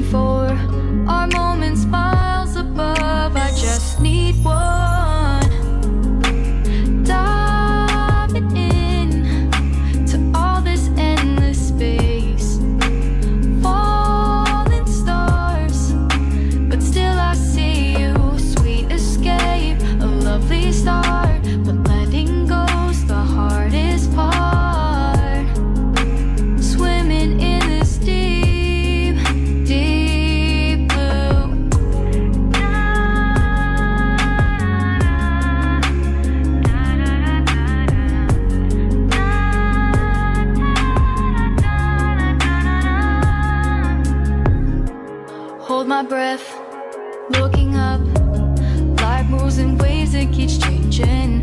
For Hold my breath, looking up. Life moves in ways that keeps changing.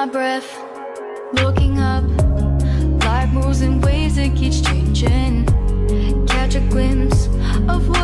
my breath, looking up. Life moves in ways that keeps changing. Catch a glimpse of what